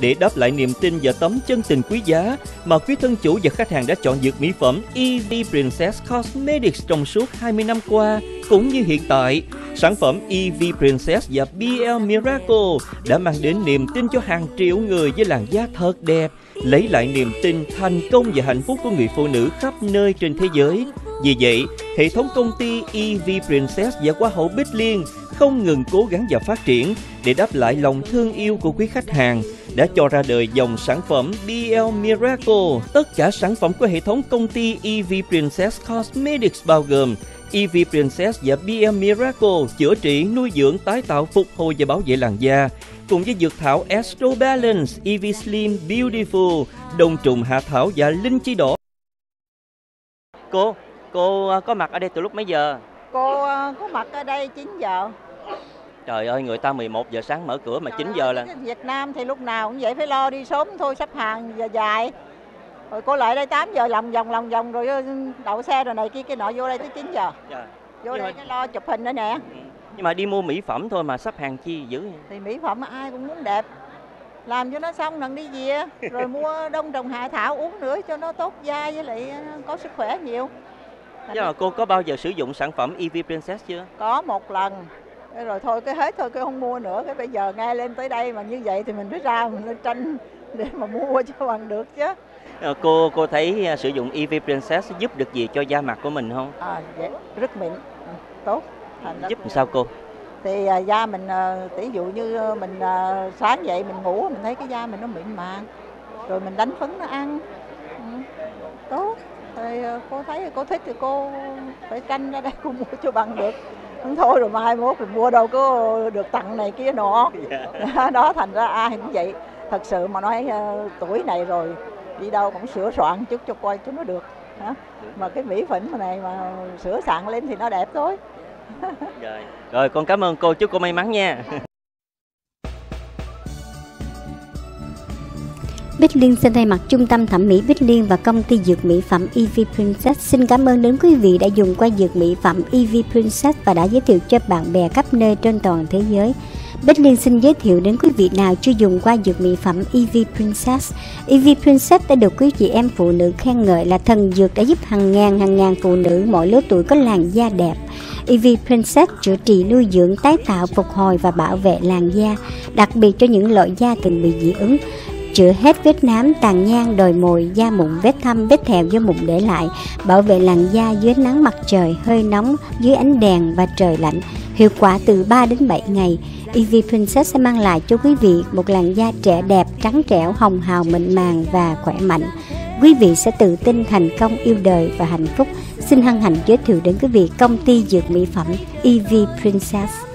Để đáp lại niềm tin và tấm chân tình quý giá mà quý thân chủ và khách hàng đã chọn dược mỹ phẩm EV Princess Cosmetics trong suốt 20 năm qua, cũng như hiện tại, sản phẩm EV Princess và BL Miracle đã mang đến niềm tin cho hàng triệu người với làn da thật đẹp, lấy lại niềm tin, thành công và hạnh phúc của người phụ nữ khắp nơi trên thế giới. Vì vậy, hệ thống công ty EV Princess và Hoa hậu Bích Liên không ngừng cố gắng và phát triển để đáp lại lòng thương yêu của quý khách hàng đã cho ra đời dòng sản phẩm BL Miracle. Tất cả sản phẩm của hệ thống công ty EV Princess Cosmetics bao gồm EV Princess và BM Miracle chữa trị, nuôi dưỡng, tái tạo, phục hồi và bảo vệ làn da. Cùng với dược thảo Astro Balance, EV Slim Beautiful, đồng trùng hạ thảo và linh chi đỏ. Cô, cô à, có mặt ở đây từ lúc mấy giờ? Cô ờ, có mặt ở đây 9 giờ. Trời ơi, người ta 11 giờ sáng mở cửa mà 9 giờ là... Việt Nam thì lúc nào cũng vậy phải lo đi sớm thôi sắp hàng giờ dài. Rồi cô lại đây 8 giờ lòng vòng lòng vòng rồi ờ, đậu xe rồi này kia kia nọ vô đây tới 9 giờ. Dạ. Vô Nhưng đây mà- cái lo chụp hình nữa nè. Nhưng mà đi mua mỹ phẩm thôi mà sắp hàng chi dữ vậy? Thì mỹ phẩm ai cũng muốn đẹp. Làm cho nó xong lần đi về rồi mua đông trùng hạ thảo uống nữa cho nó tốt da với lại ờ, có sức khỏe nhiều. Nhưng mà cô có bao giờ sử dụng sản phẩm EV Princess chưa? Có một lần rồi thôi cái hết thôi cái không mua nữa cái bây giờ ngay lên tới đây mà như vậy thì mình phải ra mình lên tranh để mà mua cho bằng được chứ. Ờ, Cô cô thấy à, sử dụng EV Princess giúp được gì cho da mặt của mình không? à vậy rất mịn Ừ, tốt. Giúp sao cô? thì à, da mình à, tỷ dụ như à, mình à, sáng dậy mình ngủ mình thấy cái da mình nó mịn màng rồi mình đánh phấn nó ăn ừ, tốt. Thì à, cô thấy cô thích thì cô phải tranh ra đây cô mua cho bằng được. Không thôi rồi mai mốt mình mua đâu có được tặng này kia nọ. Đó thành ra ai cũng vậy thật sự mà nói ờ, tuổi này rồi đi đâu cũng sửa soạn chút cho coi cho nó được hả mà cái mỹ phẩm này mà sửa soạn lên thì nó đẹp thôi Rồi. Rồi con cảm ơn cô, chúc cô may mắn nha. Bích Liên xin thay mặt Trung tâm Thẩm mỹ Bích Liên và công ty dược mỹ phẩm EV Princess xin cảm ơn đến quý vị đã dùng qua dược mỹ phẩm EV Princess và đã giới thiệu cho bạn bè khắp nơi trên toàn thế giới. Bích Liên xin giới thiệu đến quý vị nào chưa dùng qua dược mỹ phẩm EV Princess. EV Princess đã được quý chị em phụ nữ khen ngợi là thần dược đã giúp hàng ngàn hàng ngàn phụ nữ mọi lứa tuổi có làn da đẹp. EV Princess chữa trị nuôi dưỡng tái tạo phục hồi và bảo vệ làn da, đặc biệt cho những loại da từng bị dị ứng chữa hết vết nám, tàn nhang, đồi mồi, da mụn, vết thâm, vết thẹo do mụn để lại, bảo vệ làn da dưới nắng mặt trời hơi nóng, dưới ánh đèn và trời lạnh. Hiệu quả từ 3 đến 7 ngày. EV Princess sẽ mang lại cho quý vị một làn da trẻ đẹp, trắng trẻo, hồng hào, mịn màng và khỏe mạnh. Quý vị sẽ tự tin, thành công, yêu đời và hạnh phúc. Xin hân hạnh giới thiệu đến quý vị công ty dược mỹ phẩm EV Princess.